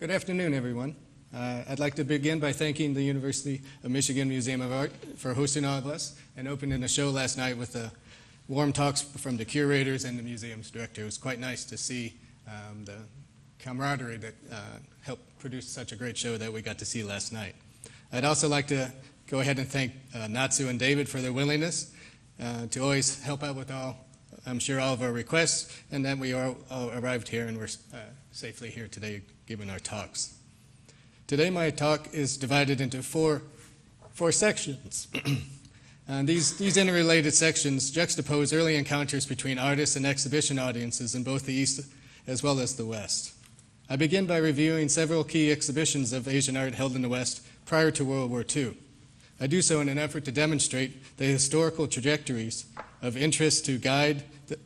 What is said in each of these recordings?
Good afternoon, everyone. Uh, I'd like to begin by thanking the University of Michigan Museum of Art for hosting all of us and opening the show last night with the warm talks from the curators and the museum's director. It was quite nice to see um, the camaraderie that uh, helped produce such a great show that we got to see last night. I'd also like to go ahead and thank uh, Natsu and David for their willingness uh, to always help out with all, I'm sure, all of our requests, and that we all, all arrived here and we're uh, safely here today giving our talks. Today, my talk is divided into four, four sections. and these, these interrelated sections juxtapose early encounters between artists and exhibition audiences in both the East as well as the West. I begin by reviewing several key exhibitions of Asian art held in the West prior to World War II. I do so in an effort to demonstrate the historical trajectories of interest to guide, the,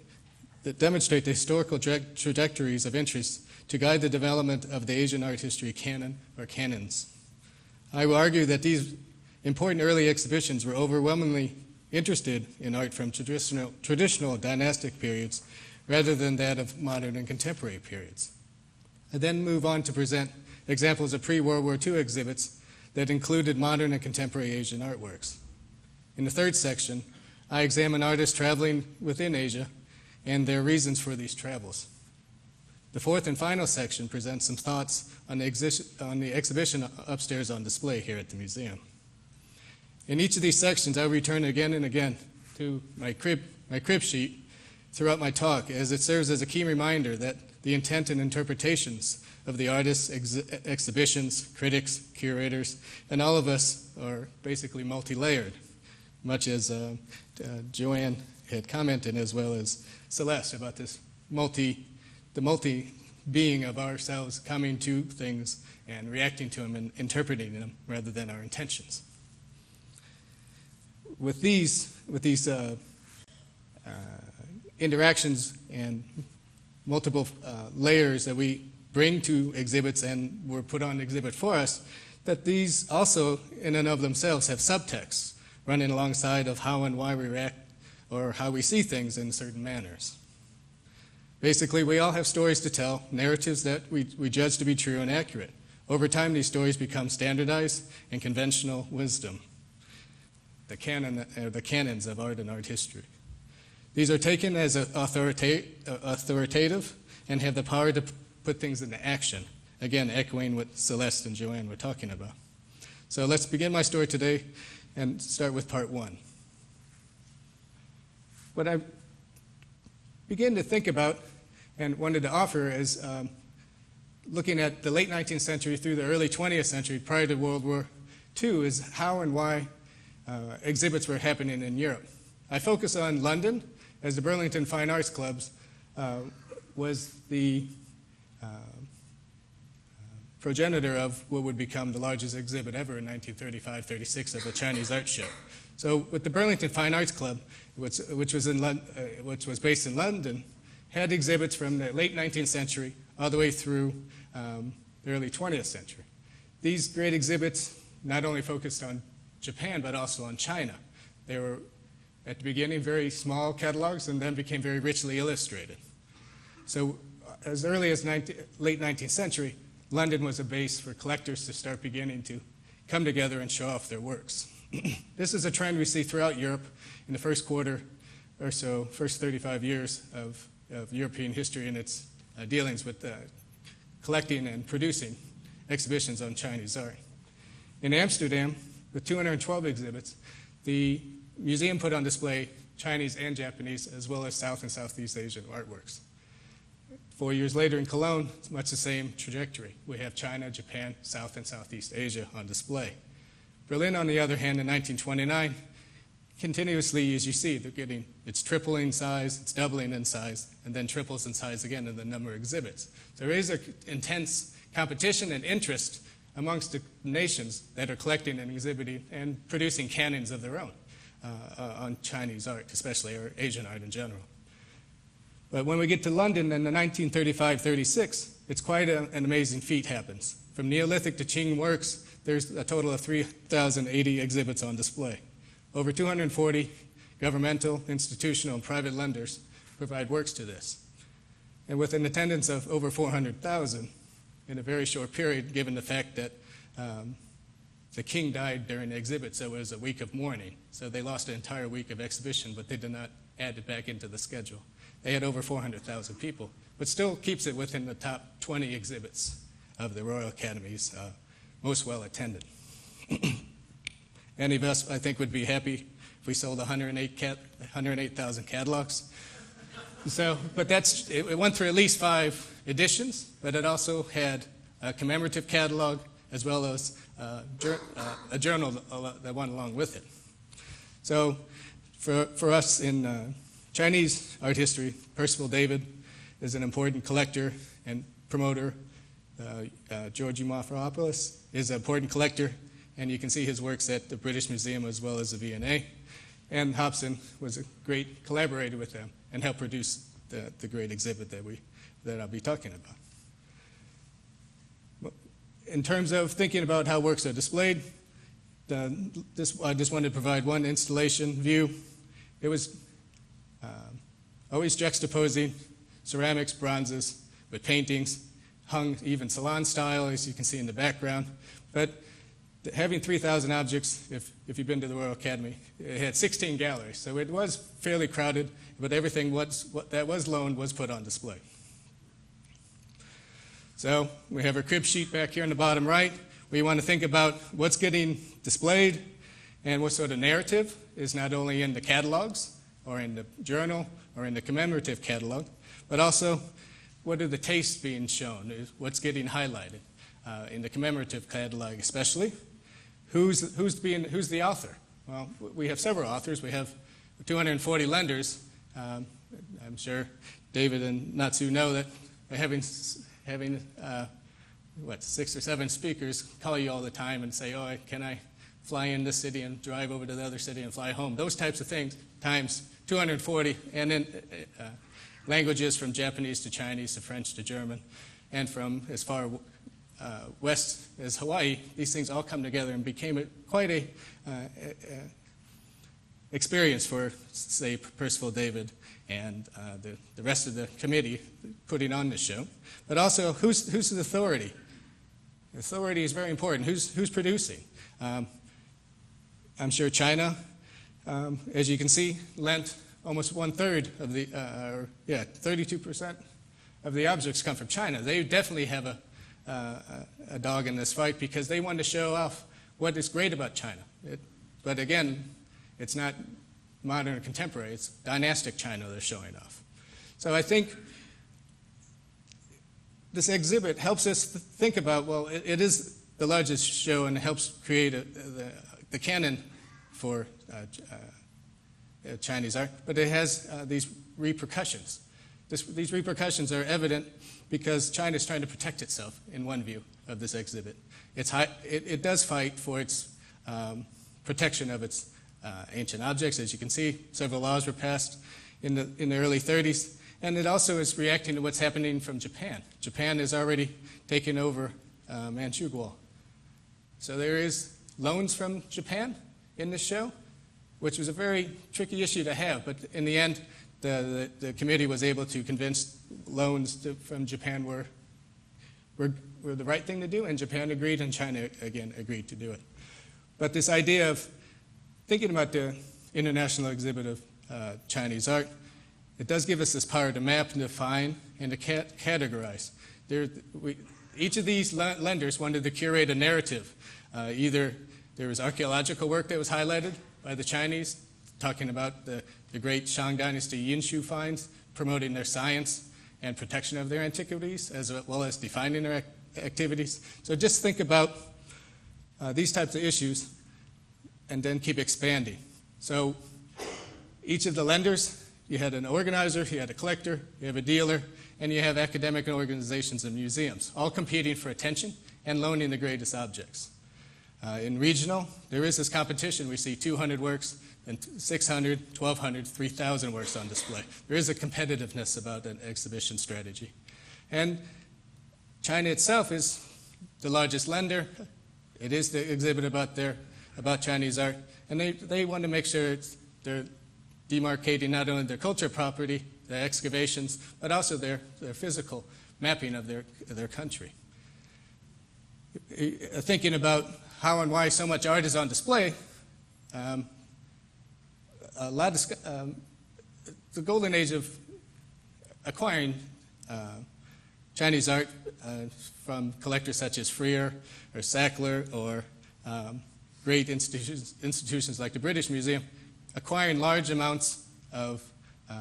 that demonstrate the historical tra- trajectories of interest to guide the development of the Asian art history canon or canons. I will argue that these important early exhibitions were overwhelmingly interested in art from traditional, traditional dynastic periods rather than that of modern and contemporary periods. I then move on to present examples of pre World War II exhibits that included modern and contemporary Asian artworks. In the third section, I examine artists traveling within Asia and their reasons for these travels. The fourth and final section presents some thoughts on the, exi- on the exhibition upstairs on display here at the museum. In each of these sections, I return again and again to my crib, my crib sheet throughout my talk, as it serves as a key reminder that the intent and interpretations of the artists, ex- exhibitions, critics, curators, and all of us are basically multi layered, much as uh, uh, Joanne had commented, as well as Celeste, about this multi the multi being of ourselves coming to things and reacting to them and interpreting them rather than our intentions. With these, with these uh, uh, interactions and multiple uh, layers that we bring to exhibits and were put on exhibit for us, that these also, in and of themselves, have subtexts running alongside of how and why we react or how we see things in certain manners. Basically, we all have stories to tell, narratives that we, we judge to be true and accurate. Over time, these stories become standardized and conventional wisdom, the, canon, uh, the canons of art and art history. These are taken as authorita- uh, authoritative and have the power to put things into action. Again, echoing what Celeste and Joanne were talking about. So let's begin my story today and start with part one. What I begin to think about and wanted to offer is um, looking at the late 19th century through the early 20th century prior to World War II is how and why uh, exhibits were happening in Europe. I focus on London as the Burlington Fine Arts Clubs uh, was the uh, progenitor of what would become the largest exhibit ever in 1935-36 of the Chinese Art Show. So with the Burlington Fine Arts Club, which, which, was, in, uh, which was based in London, had exhibits from the late 19th century all the way through um, the early 20th century. These great exhibits not only focused on Japan, but also on China. They were, at the beginning, very small catalogs and then became very richly illustrated. So, uh, as early as 19, late 19th century, London was a base for collectors to start beginning to come together and show off their works. this is a trend we see throughout Europe in the first quarter or so, first 35 years of of European history and its uh, dealings with uh, collecting and producing exhibitions on Chinese art. In Amsterdam, with 212 exhibits, the museum put on display Chinese and Japanese, as well as South and Southeast Asian artworks. Four years later in Cologne, it's much the same trajectory. We have China, Japan, South and Southeast Asia on display. Berlin, on the other hand, in 1929, continuously, as you see, they're getting, it's tripling in size, it's doubling in size, and then triples in size again in the number of exhibits. There is an intense competition and interest amongst the nations that are collecting and exhibiting and producing canons of their own uh, uh, on Chinese art, especially, or Asian art in general. But when we get to London in the 1935-36, it's quite a, an amazing feat happens. From Neolithic to Qing works, there's a total of 3,080 exhibits on display. Over 240 governmental, institutional, and private lenders provide works to this. And with an attendance of over 400,000, in a very short period, given the fact that um, the king died during the exhibit, so it was a week of mourning. So they lost an entire week of exhibition, but they did not add it back into the schedule. They had over 400,000 people, but still keeps it within the top 20 exhibits of the Royal Academy's uh, most well attended. Any of us, I think, would be happy if we sold 108 cat, 108,000 catalogs. So, but that's it, it went through at least five editions, but it also had a commemorative catalog as well as uh, jur- uh, a journal that went along with it. So, for, for us in uh, Chinese art history, Percival David is an important collector and promoter. Uh, uh, Eumorfopoulos is an important collector, and you can see his works at the British Museum as well as the V&A. And Hobson was a great collaborator with them and helped produce the, the great exhibit that, we, that I'll be talking about in terms of thinking about how works are displayed, the, this, I just wanted to provide one installation view. It was uh, always juxtaposing ceramics, bronzes with paintings, hung even salon style, as you can see in the background. But having 3,000 objects, if, if you've been to the Royal Academy, it had 16 galleries. So it was fairly crowded, but everything was, what, that was loaned was put on display. So we have our crib sheet back here in the bottom right. We want to think about what's getting displayed and what sort of narrative is not only in the catalogs or in the journal or in the commemorative catalog, but also what are the tastes being shown, what's getting highlighted uh, in the commemorative catalog especially. Who's, who's, being, who's the author? Well, we have several authors. We have 240 lenders. Um, I'm sure David and Natsu know that having having uh, what six or seven speakers call you all the time and say, "Oh, can I fly in this city and drive over to the other city and fly home?" Those types of things times 240, and then uh, uh, languages from Japanese to Chinese to French to German, and from as far uh, west as Hawaii. These things all come together and became a, quite a, uh, a experience for, say, Percival David and uh, the, the rest of the committee putting on this show. But also, who's, who's the authority? Authority is very important. Who's, who's producing? Um, I'm sure China, um, as you can see, lent almost one third of the, uh, yeah, 32% of the objects come from China. They definitely have a, uh, a dog in this fight because they want to show off what is great about China. It, but again, it's not modern or contemporary. It's dynastic China they're showing off. So I think this exhibit helps us think about well, it, it is the largest show and helps create a, the, the canon for uh, uh, Chinese art, but it has uh, these repercussions. This, these repercussions are evident because China is trying to protect itself, in one view of this exhibit. High, it, it, does fight for its um, protection of its uh, ancient objects. As you can see, several laws were passed in the, in the early 30s. And it also is reacting to what's happening from Japan. Japan has already taken over uh, Manchukuo. So there is loans from Japan in this show, which was a very tricky issue to have. But in the end, the, the, the committee was able to convince loans to, from Japan were, were, were the right thing to do, and Japan agreed, and China, again, agreed to do it. But this idea of thinking about the international exhibit of uh, Chinese art, it does give us this power to map and define and to cat- categorize. There, we, each of these lenders wanted to curate a narrative. Uh, either there was archaeological work that was highlighted by the Chinese, talking about the, the great Shang Dynasty Yinxu finds, promoting their science and protection of their antiquities, as well as defining their ac- activities. So just think about uh, these types of issues and then keep expanding. So each of the lenders, you had an organizer, you had a collector, you have a dealer, and you have academic organizations and museums, all competing for attention and loaning the greatest objects. Uh, in regional, there is this competition. We see 200 works, and 600, 1,200, 3,000 works on display. There is a competitiveness about an exhibition strategy. And China itself is the largest lender. It is the exhibit about their about Chinese art, and they, they want to make sure they're demarcating not only their culture property, the excavations, but also their, their physical mapping of their, their country. thinking about how and why so much art is on display, um, a lot of, um, the golden age of acquiring uh, Chinese art uh, from collectors such as Freer or Sackler or um, great institutions, institutions like the British Museum, acquiring large amounts of uh,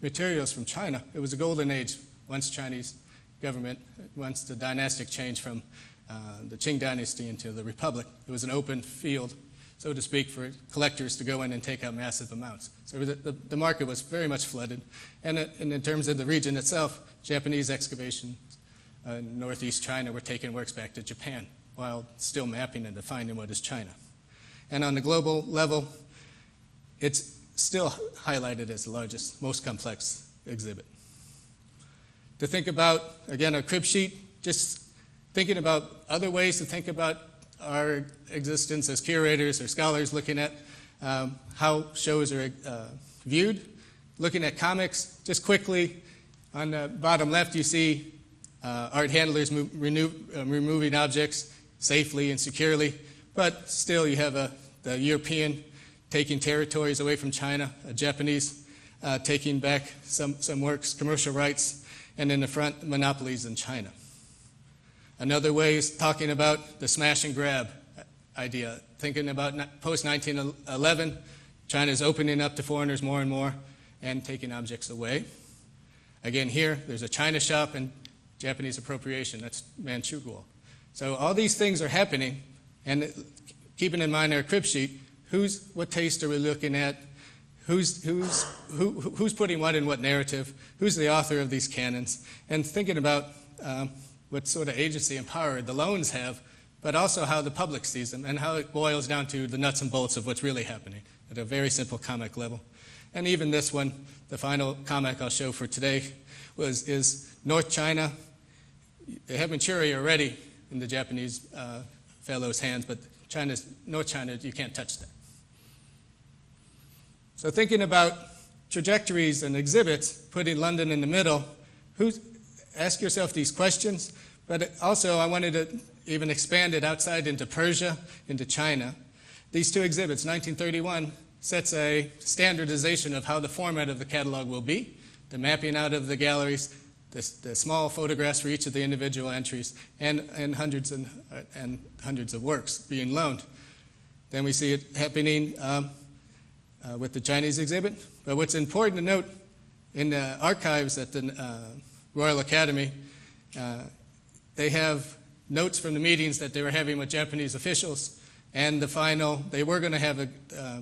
materials from China. It was a golden age once Chinese government, once the dynastic change from uh, the Qing dynasty into the Republic. It was an open field, so to speak, for collectors to go in and take out massive amounts. So the, the, the market was very much flooded. And, it, and, in terms of the region itself, Japanese excavations uh, in northeast China were taking works back to Japan while still mapping and defining what is China. And on the global level, it's still highlighted as the largest, most complex exhibit. To think about, again, a crib sheet, just thinking about other ways to think about our existence as curators or scholars, looking at um, how shows are uh, viewed, looking at comics. Just quickly, on the bottom left, you see uh, art handlers uh, removing objects safely and securely, but still you have a, the European taking territories away from China, a Japanese uh, taking back some, some works, commercial rights, and in the front, monopolies in China. Another way is talking about the smash and grab idea, thinking about post 1911, China is opening up to foreigners more and more and taking objects away. Again, here, there's a China shop and Japanese appropriation. That's Manchukuo. So all these things are happening, and keeping in mind our crib sheet, who's, what taste are we looking at? Who's, who's, who, who's putting what in what narrative? Who's the author of these canons? And thinking about um, what sort of agency and power the loans have, but also how the public sees them and how it boils down to the nuts and bolts of what's really happening at a very simple comic level. And even this one, the final comic I'll show for today, was, is North China. They have Manchuria already, in the Japanese uh, fellow's hands, but China's, North China, you can't touch that. So thinking about trajectories and exhibits, putting London in the middle, who's, ask yourself these questions, but also I wanted to even expand it outside into Persia, into China. These two exhibits, 1931, sets a standardization of how the format of the catalog will be, the mapping out of the galleries, the, the small photographs for each of the individual entries, and, and, hundreds and, and hundreds of works being loaned. Then we see it happening um, uh, with the Chinese exhibit. But what's important to note in the archives at the uh, Royal Academy, uh, they have notes from the meetings that they were having with Japanese officials, and the final, they were going to have a, uh,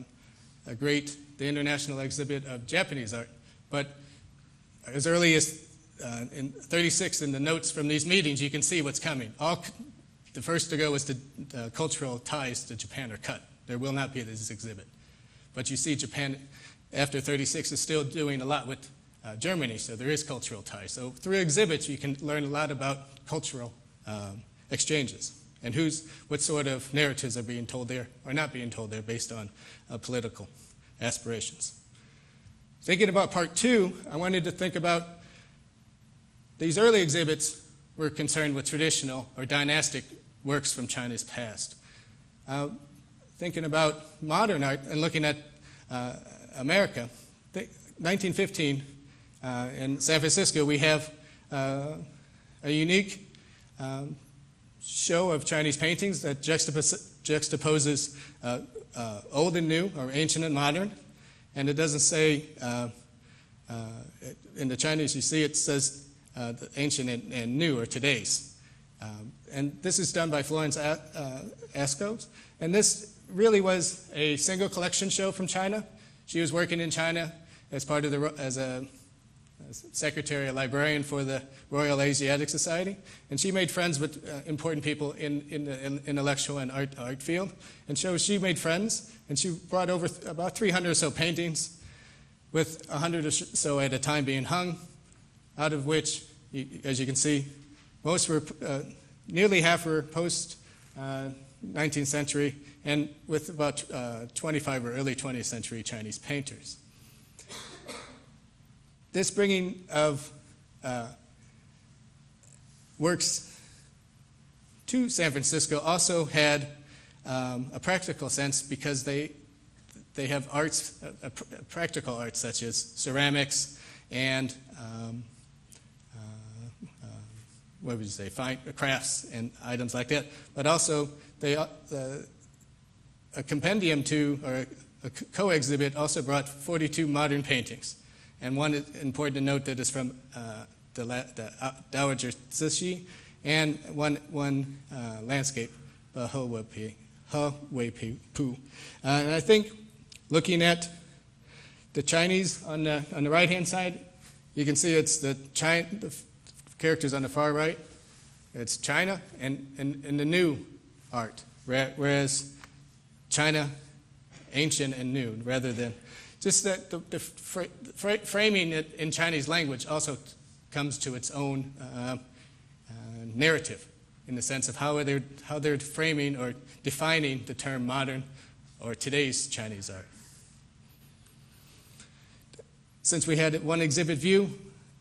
a great, the international exhibit of Japanese art. But as early as uh, in 36 in the notes from these meetings, you can see what's coming. All, the first to go is the uh, cultural ties to Japan are cut. There will not be this exhibit. But you see, Japan, after 36, is still doing a lot with uh, Germany, so there is cultural ties. So through exhibits, you can learn a lot about cultural um, exchanges and who's, what sort of narratives are being told there or not being told there based on uh, political aspirations. Thinking about part two, I wanted to think about these early exhibits were concerned with traditional or dynastic works from China's past. Uh, thinking about modern art and looking at uh, America, 1915 uh, in San Francisco, we have uh, a unique um, show of Chinese paintings that juxtapos- juxtaposes uh, uh, old and new, or ancient and modern. And it doesn't say, in the Chinese, you see it says uh, the ancient and, and, new or today's. Um, and this is done by Florence uh, And this really was a single collection show from China. She was working in China as part of the as a secretary, a librarian for the Royal Asiatic Society, and she made friends with uh, important people in, in the in intellectual and art, art field. And so she made friends, and she brought over th- about 300 or so paintings, with 100 or so at a time being hung out of which, as you can see, most were, uh, nearly half were post uh, 19th century, and with about uh, 25 or early 20th century Chinese painters. This bringing of uh, works to San Francisco also had um, a practical sense because they, they have arts, a, a practical arts such as ceramics and um, uh, uh, what would you say, fine crafts and items like that. But also, they, uh, a compendium to, or a co-exhibit also brought 42 modern paintings. And one important to note that is from uh, the, the uh, Dowager Cixi, and one, one uh, landscape, uh, He Wei Pu. Uh, and I think looking at the Chinese on the, on the right hand side, you can see it's the, China, the characters on the far right. It's China and, and, and the new art, whereas China, ancient and new, rather than just that the, the framing it in Chinese language also comes to its own uh, uh, narrative in the sense of how they're, how they're framing or defining the term modern or today's Chinese art. Since we had one exhibit view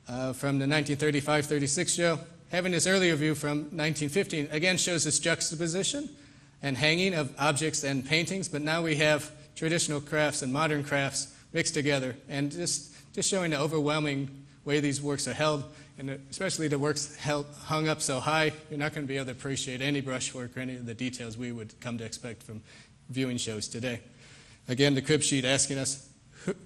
uh, from the 1935 36 show, having this earlier view from 1915 again shows this juxtaposition and hanging of objects and paintings, but now we have traditional crafts and modern crafts mixed together, and just, just showing the overwhelming way these works are held, and especially the works held, hung up so high, you're not going to be able to appreciate any brushwork or any of the details we would come to expect from viewing shows today. Again, the crib sheet asking us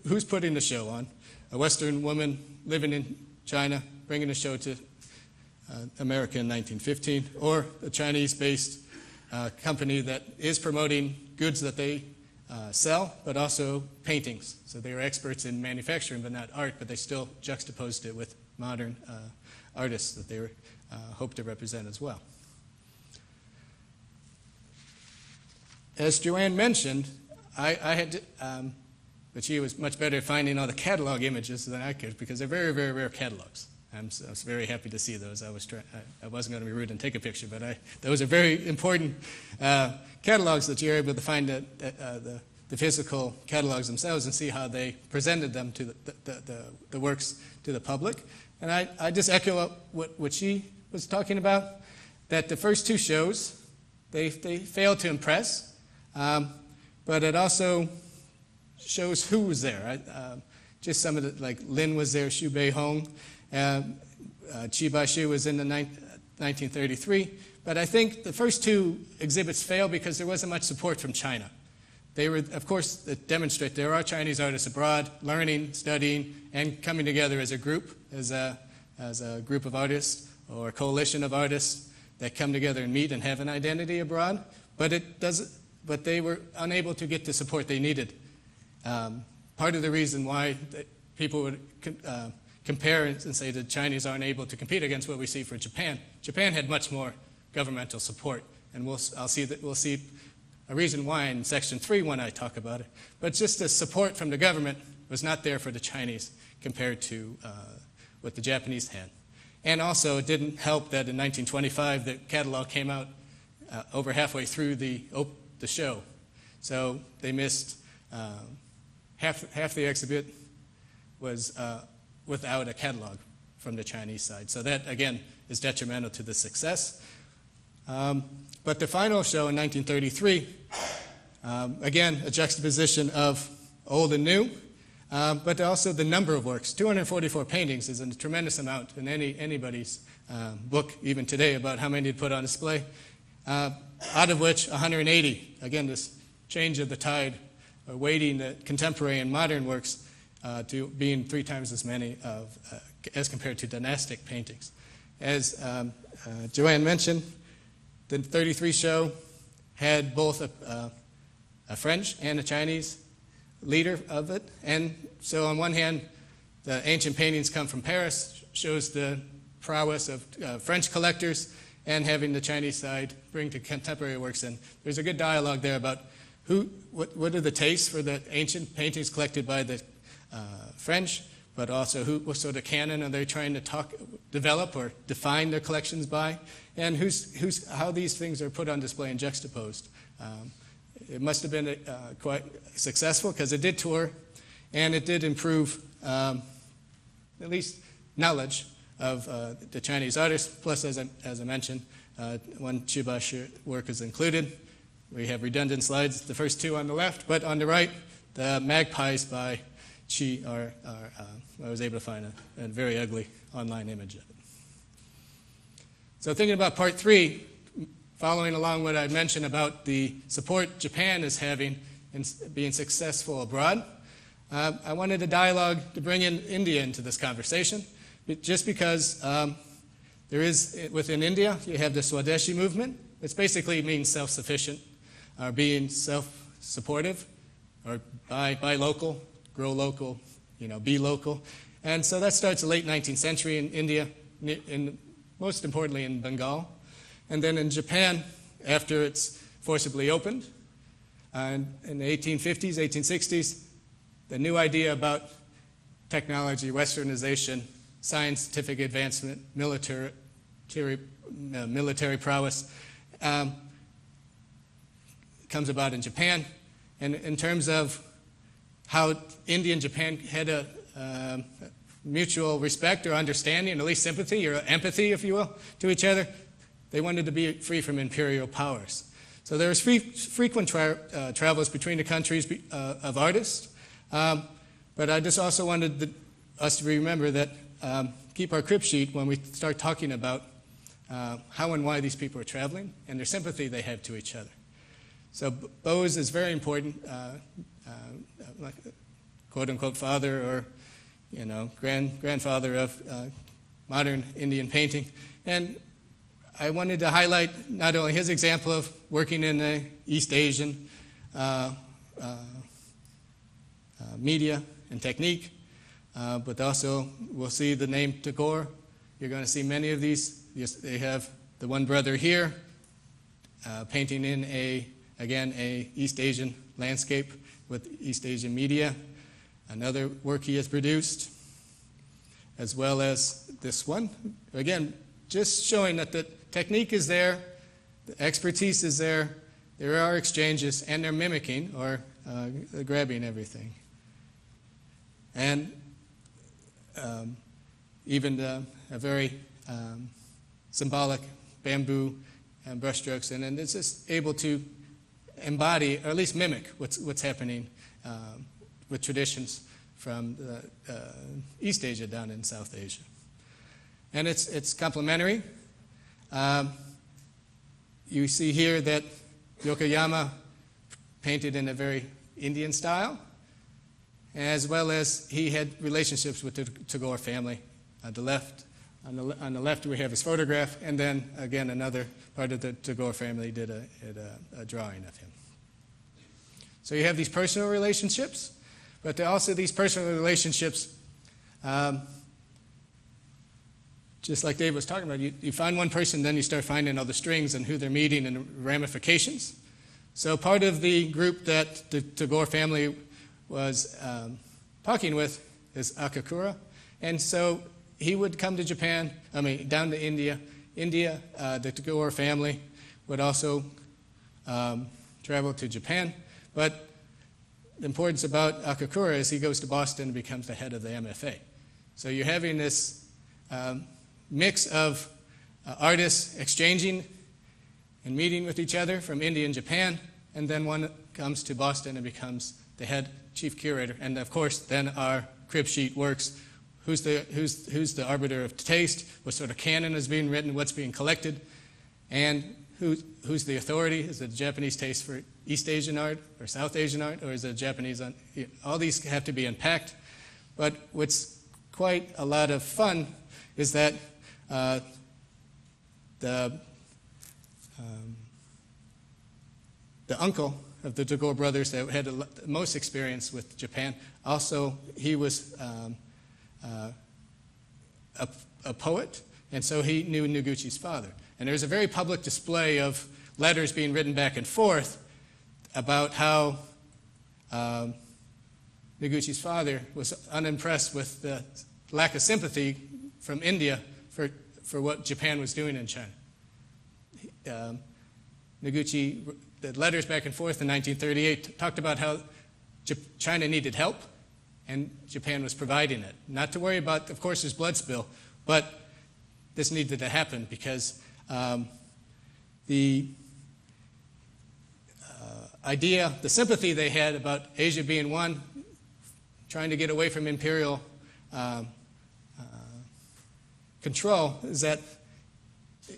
who's putting the show on? A Western woman living in China, bringing the show to uh, America in 1915, or a Chinese based uh, company that is promoting goods that they uh, sell, but also paintings. So they were experts in manufacturing, but not art, but they still juxtaposed it with modern uh, artists that they uh, hope to represent as well. As Joanne mentioned, I, I had, to, um, but she was much better at finding all the catalog images than I could because they're very, very rare catalogs. I'm, I was very happy to see those. I, was try, I, I wasn't going to be rude and take a picture, but I, those are very important uh, catalogs that you're able to find the, uh, the, the, physical catalogs themselves and see how they presented them to the, the, the works to the public. And I, I just echo what, what she was talking about, that the first two shows, they, they failed to impress, um, but it also shows who was there. I, uh, just some of the, like Lin was there, Xu Beihong, uh, Baishi was in the ni- 1933. But I think the first two exhibits failed because there wasn't much support from China. They were, of course, demonstrate there are Chinese artists abroad learning, studying, and coming together as a group, as a, as a group of artists or a coalition of artists that come together and meet and have an identity abroad. But, it doesn't, but they were unable to get the support they needed. Um, part of the reason why people would uh, compare and say the Chinese aren't able to compete against what we see for Japan. Japan had much more governmental support, and we'll, I'll see that we'll see a reason why in section three when I talk about it. But just the support from the government was not there for the Chinese compared to uh, what the Japanese had. And also, it didn't help that in 1925 the catalog came out uh, over halfway through the, op- the show. So they missed uh, half, half the exhibit was uh, without a catalog from the Chinese side. So that, again, is detrimental to the success. Um, but the final show in 1933, um, again, a juxtaposition of old and new, um, but also the number of works. 244 paintings is a tremendous amount in any, anybody's uh, book, even today, about how many to put on display. Uh, out of which 180, again, this change of the tide, or the contemporary and modern works uh, to being three times as many of, uh, as compared to dynastic paintings. As um, uh, Joanne mentioned, the 33 show had both a, uh, a, French and a Chinese leader of it. And so, on one hand, the ancient paintings come from Paris, shows the prowess of uh, French collectors, and having the Chinese side bring the contemporary works in. There's a good dialogue there about who, what, what are the tastes for the ancient paintings collected by the French, but also who, what sort of canon are they trying to talk, develop or define their collections by, and who's, who's, how these things are put on display and juxtaposed. Um, it must have been uh, quite successful because it did tour and it did improve um, at least knowledge of uh, the Chinese artists, plus, as I, as I mentioned, uh, one Chiba work is included. We have redundant slides, the first two on the left, but on the right, the magpies by Are uh, I was able to find a, a very ugly online image of it. So thinking about part three, following along what I mentioned about the support Japan is having in being successful abroad, uh, I wanted a dialogue to bring in India into this conversation, just because um, there is, within India, you have the Swadeshi movement, which basically means self sufficient, or being self supportive, or buy, buy local, grow local, you know, be local. And so that starts the late 19th century in India, in, most importantly in Bengal. And then in Japan, after it's forcibly opened, and in the 1850s, 1860s, the new idea about technology, westernization, scientific advancement, military, uh, military prowess um, comes about in Japan. And in terms of how India and Japan had a uh, mutual respect or understanding, at least sympathy or empathy, if you will, to each other, they wanted to be free from imperial powers. So there was free, frequent tra- uh, travels between the countries uh, of artists. Um, but I just also wanted the, us to remember that um, keep our crib sheet when we start talking about uh, how and why these people are traveling and their sympathy they have to each other. So Bose is very important, uh, uh, like quote unquote father or you know grand grandfather of uh, modern Indian painting, and I wanted to highlight not only his example of working in the East Asian uh, uh, media and technique, but also we'll see the name Tagore. You're going to see many of these. They have the one brother here painting in a Again, a East Asian landscape with East Asian media. Another work he has produced, as well as this one. Again, just showing that the technique is there, the expertise is there, there are exchanges, and they're mimicking or uh, grabbing everything. And um, even the, a very um, symbolic bamboo and brushstrokes, and, and it's just able to embody, or at least mimic, what's, what's happening um, with traditions from uh, East Asia down in South Asia. And it's, it's complementary. Um, you see here that Yokoyama painted in a very Indian style, as well as he had relationships with the Tagore family. On the left, on the, on the left we have his photograph, and then again another part of the Tagore family did a, did a, a drawing of him. So you have these personal relationships, but also these personal relationships, um, just like Dave was talking about, you, you find one person, then you start finding all the strings and who they're meeting and ramifications. So part of the group that the Tagore family was um, talking with is Okakura. And so he would come to Japan, I mean, down to India. India, uh, the Tagore family would also um, travel to Japan. But the importance about Okakura is he goes to Boston and becomes the head of the MFA. So you're having this um, mix of uh, artists exchanging and meeting with each other from India and Japan, and then one comes to Boston and becomes the head chief curator. And of course, then our crib sheet works. Who's the, who's, who's the arbiter of taste? What sort of canon is being written? What's being collected? And who, who's the authority? Is it Japanese taste for East Asian art or South Asian art, or is it Japanese? On all these have to be unpacked. But what's quite a lot of fun is that uh, the, um, the uncle of the Tagore brothers that had the most experience with Japan, also he was um, uh, a, a poet, and so he knew Noguchi's father. And there's a very public display of letters being written back and forth about how um, Noguchi's father was unimpressed with the lack of sympathy from India for, for what Japan was doing in China. Um, Noguchi, the letters back and forth in 1938 talked about how China needed help and Japan was providing it. Not to worry about, of course, his blood spill, but this needed to happen because um, the uh, idea, the sympathy they had about Asia being one, trying to get away from imperial um, uh, control, is that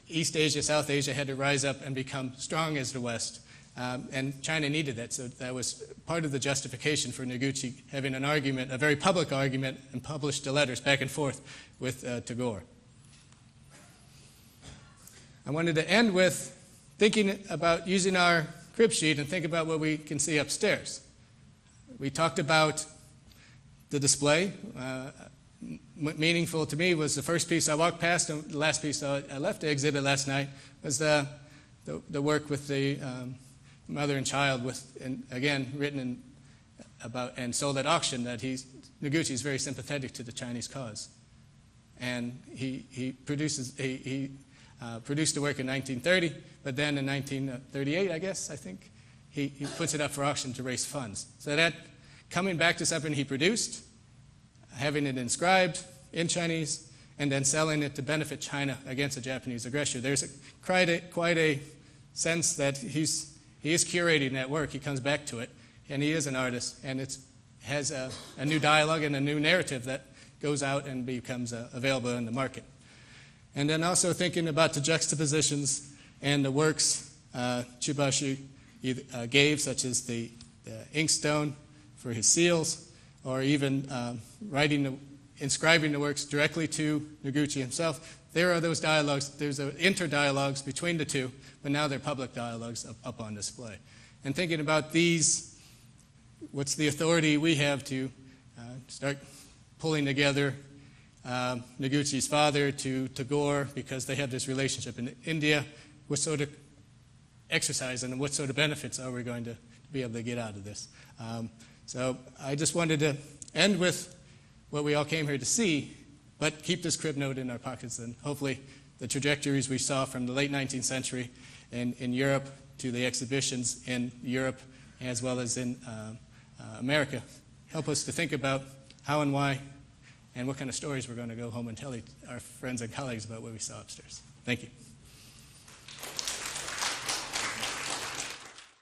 East Asia, South Asia had to rise up and become strong as the West. Um, and China needed that, so that was part of the justification for Noguchi having an argument, a very public argument, and published the letters back and forth with uh, Tagore. I wanted to end with thinking about using our crib sheet and think about what we can see upstairs. We talked about the display. Uh, meaningful to me was the first piece I walked past, and the last piece I left the exhibit last night was the, the, the work with the um, mother and child, with, and again, written in, about and sold at auction that he's, Noguchi is very sympathetic to the Chinese cause. And he, he, produces, he, he uh, produced the work in 1930, but then in 1938, I guess, I think, he, he puts it up for auction to raise funds. So that coming back to something he produced, having it inscribed in Chinese, and then selling it to benefit China against a Japanese aggressor. There's a, quite, a, quite a sense that he's, he is curating that work. He comes back to it, and he is an artist, and it has a, a, new dialogue and a new narrative that goes out and becomes uh, available in the market. And then also thinking about the juxtapositions and the works uh, Qi Baishi uh, gave, such as the, the inkstone for his seals, or even um, writing, the, inscribing the works directly to Noguchi himself. There are those dialogues, there's interdialogues between the two, but now they're public dialogues up, up on display. And thinking about these, what's the authority we have to uh, start pulling together um, Noguchi's father to Tagore because they have this relationship in India. What sort of exercise and what sort of benefits are we going to be able to get out of this? Um, so I just wanted to end with what we all came here to see, but keep this crib note in our pockets and hopefully the trajectories we saw from the late 19th century in, in Europe to the exhibitions in Europe as well as in uh, uh, America help us to think about how and why and what kind of stories we're going to go home and tell our friends and colleagues about what we saw upstairs. Thank you.